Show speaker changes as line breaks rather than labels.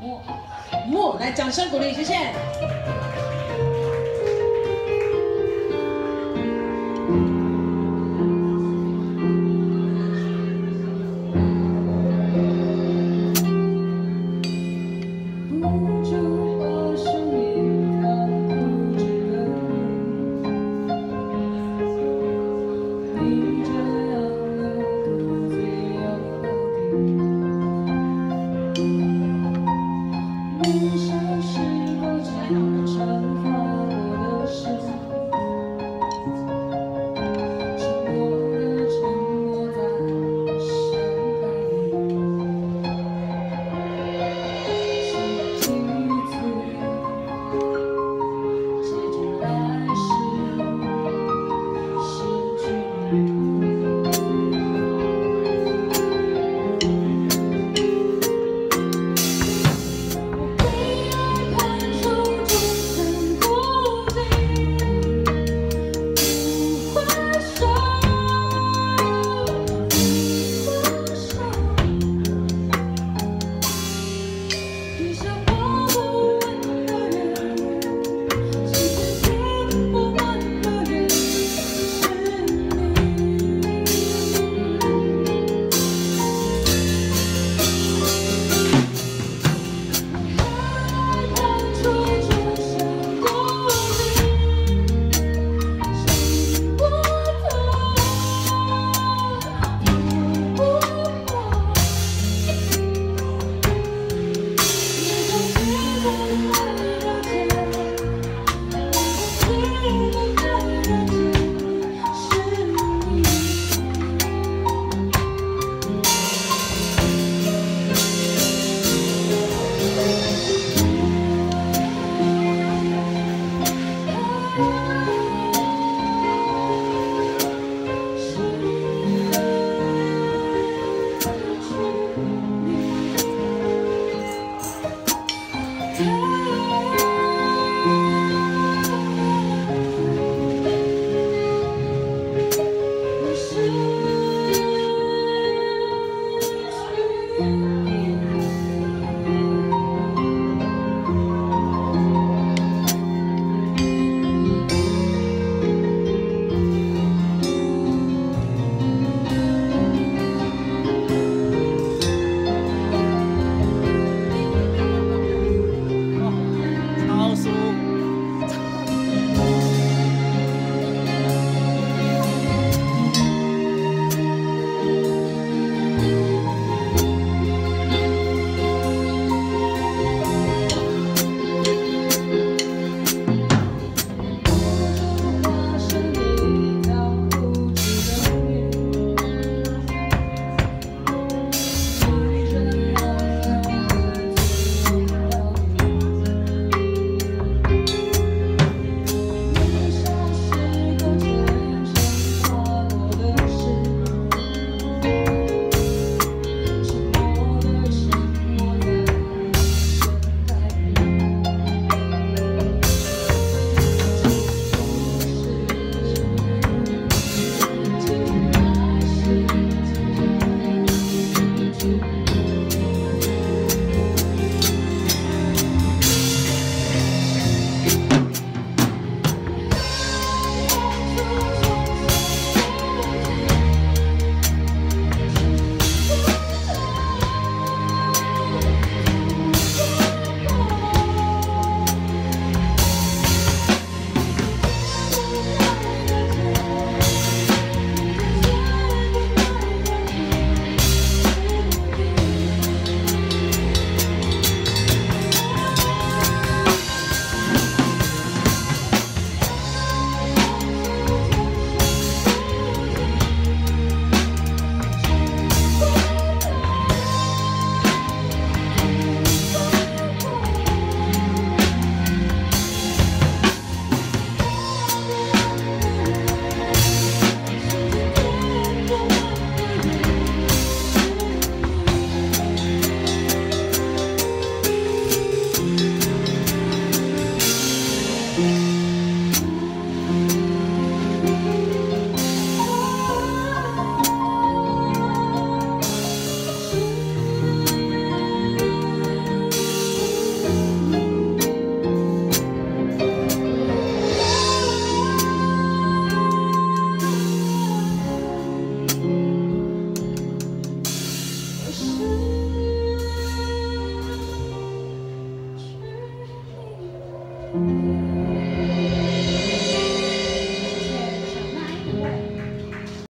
木木，来掌声鼓励，谢谢。